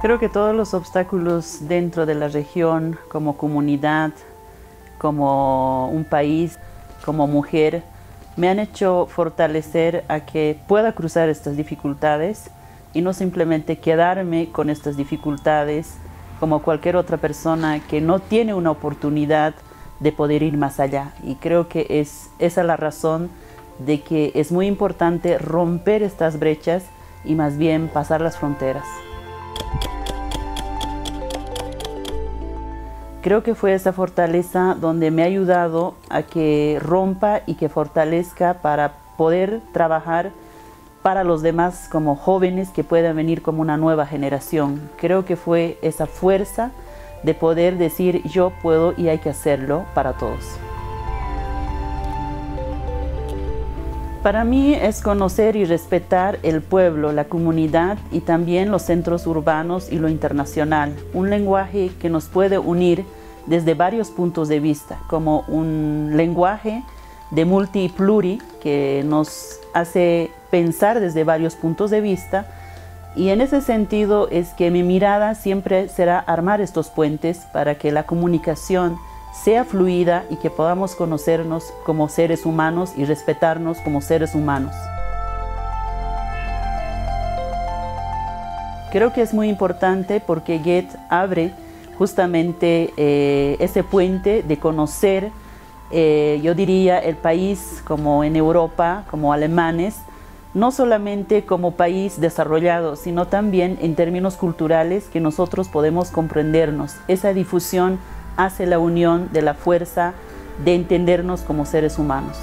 Creo que todos los obstáculos dentro de la región, como comunidad, como un país, como mujer, me han hecho fortalecer a que pueda cruzar estas dificultades y no simplemente quedarme con estas dificultades como cualquier otra persona que no tiene una oportunidad de poder ir más allá. Y creo que es esa la razón de que es muy importante romper estas brechas y más bien pasar las fronteras. Creo que fue esa fortaleza donde me ha ayudado a que rompa y que fortalezca para poder trabajar para los demás como jóvenes que puedan venir como una nueva generación. Creo que fue esa fuerza de poder decir yo puedo y hay que hacerlo para todos. Para mí es conocer y respetar el pueblo, la comunidad y también los centros urbanos y lo internacional. Un lenguaje que nos puede unir desde varios puntos de vista, como un lenguaje de multi y pluri que nos hace pensar desde varios puntos de vista. Y en ese sentido es que mi mirada siempre será armar estos puentes para que la comunicación sea fluida y que podamos conocernos como seres humanos y respetarnos como seres humanos. Creo que es muy importante porque Get abre justamente eh, ese puente de conocer, eh, yo diría, el país como en Europa, como alemanes, no solamente como país desarrollado, sino también en términos culturales que nosotros podemos comprendernos. Esa difusión hace la unión de la fuerza de entendernos como seres humanos.